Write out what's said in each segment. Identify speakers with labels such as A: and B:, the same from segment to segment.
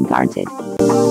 A: guarded.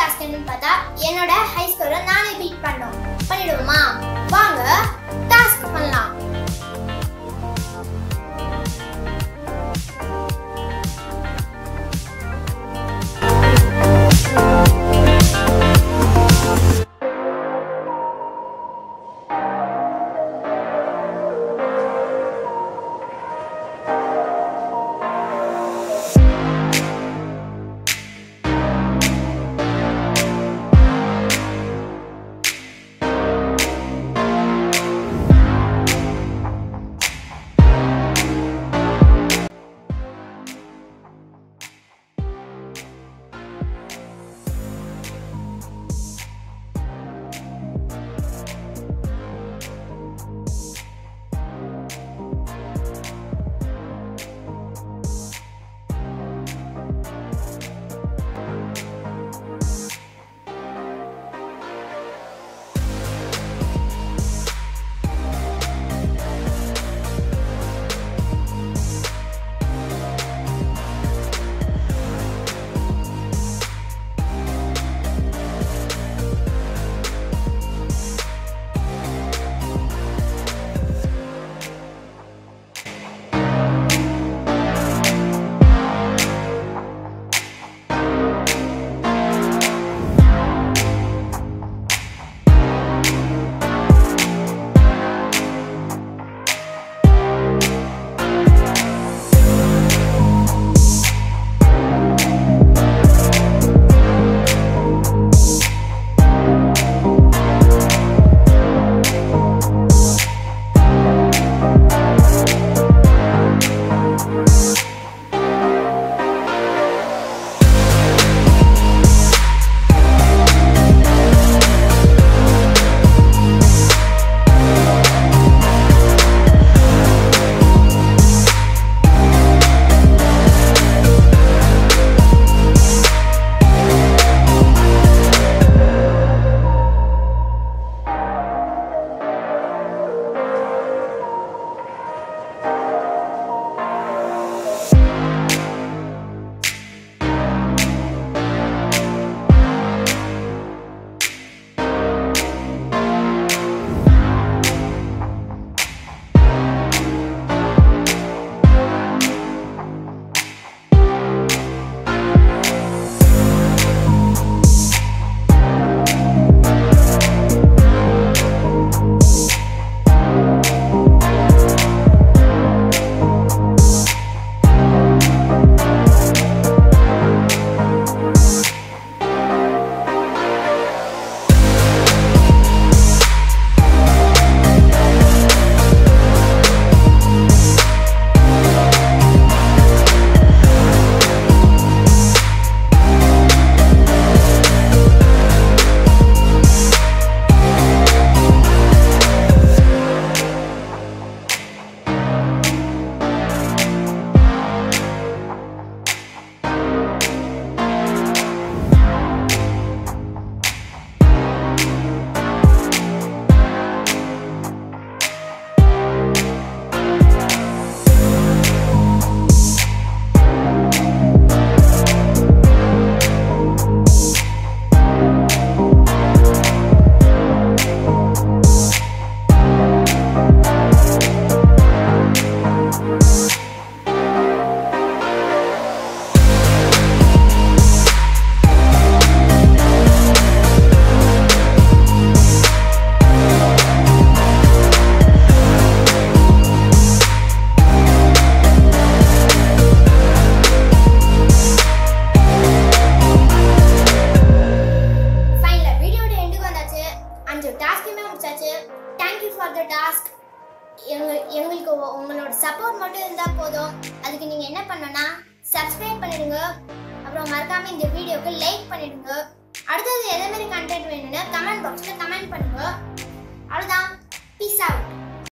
A: Task என்னன்னு பார்த்தா என்னோட ஹை ஸ்கோரை நானே பீட் பண்ணோம் பண்ணிடுவோமா? வாங்க டாஸ்க் பண்ணலாம். Thank you for the task. எங்க எங்களுக்கு உங்களோட சப்போர்ட் மட்டும் இருந்தால் போதும். அதுக்கு நீங்கள் என்ன பண்ணணும்னா சப்ஸ்கிரைப் பண்ணிடுங்க. அப்புறம் மறக்காம இந்த வீடியோக்கு லைக் பண்ணிடுங்க. அடுத்தது எதே மாதிரி கண்டென்ட் வேணும்னு கமெண்ட் பாக்ஸில் கமெண்ட் பண்ணுங்க. அவ்வளோதான்